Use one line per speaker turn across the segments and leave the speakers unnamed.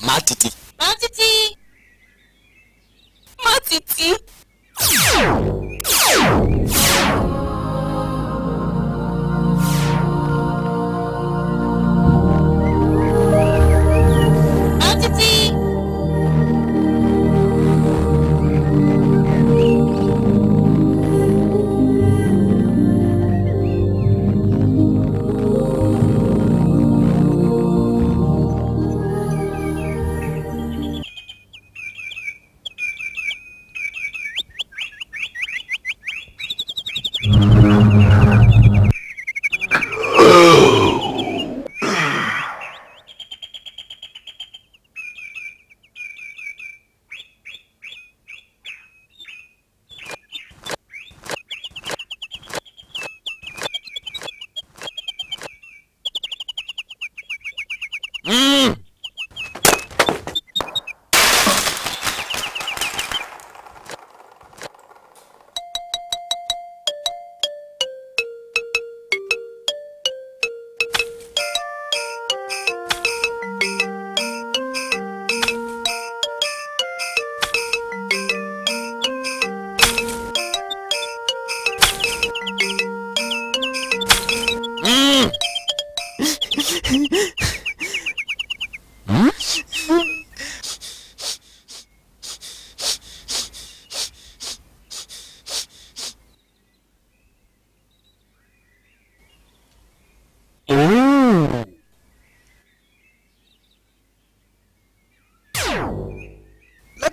má títí. má
títí. má títí.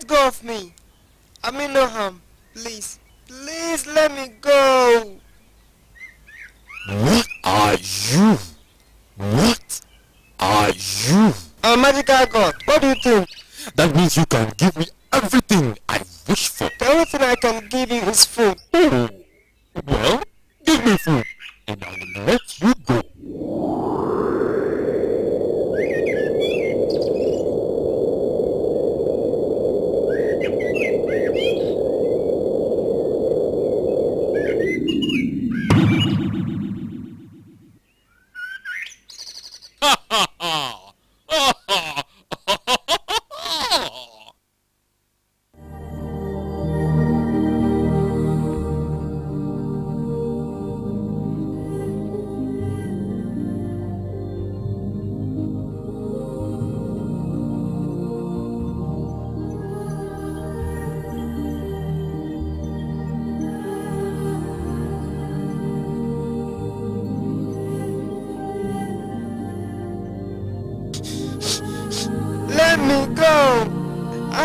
Let go of me. I mean no harm. Please, please let me go.
What are you? What are you?
A magical god. What do you think?
That means you can give me everything I wish for.
The only thing I can give you is food.
Oh. Well, give me food,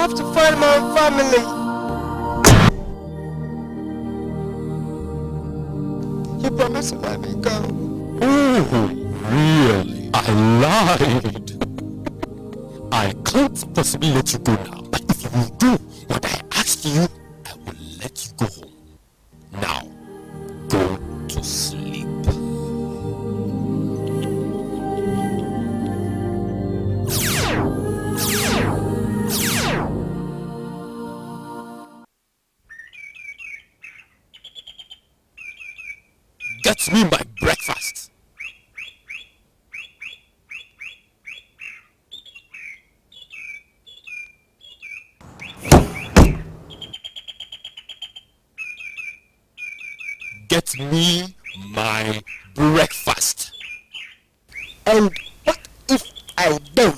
have to find my family. You promised to let me go.
Oh, really? I lied. I can't possibly let you go now, but if you do what I asked you, Get me my breakfast. Get me my breakfast.
And what if I don't?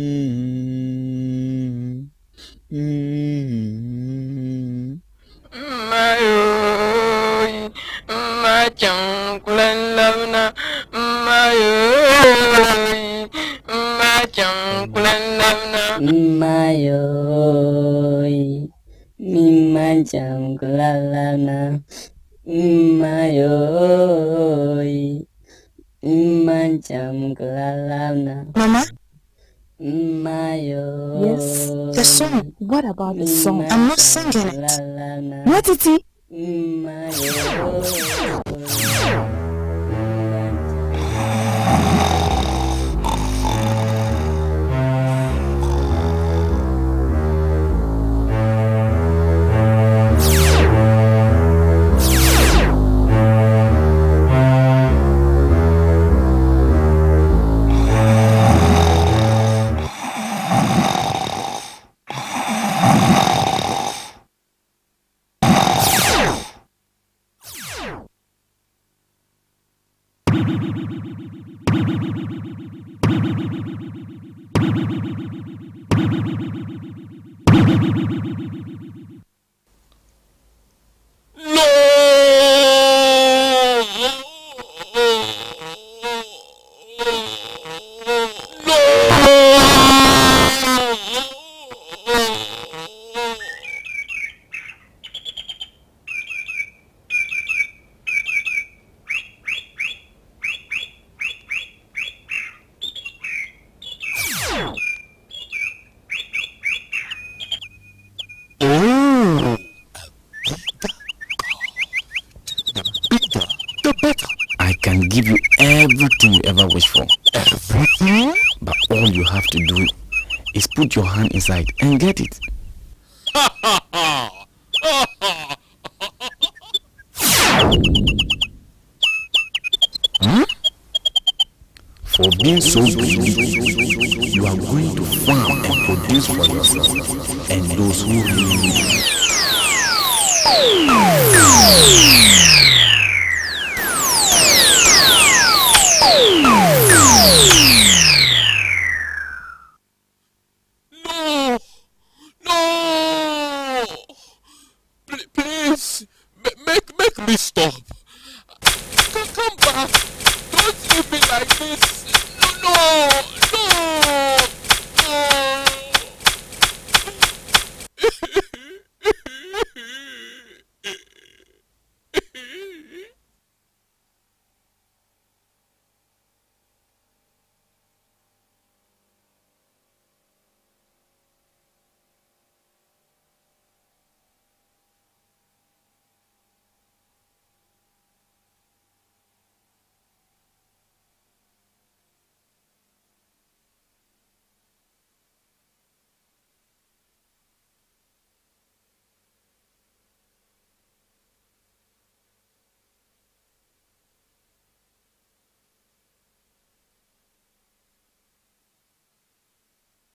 Mm, mm.
Mayoi, macam kulan lavna. Mayoi, macam kulan lavna.
Mayoi Mimajam Glalana Mayoi
Mama? Yes. The song. What about the song? I'm not singing it. What is it?
Give you everything you ever wish for.
Everything?
But all you have to do is put your hand inside and get it. Hmm? For being so greedy, you are going to farm and produce for yourself and those who need you.
No!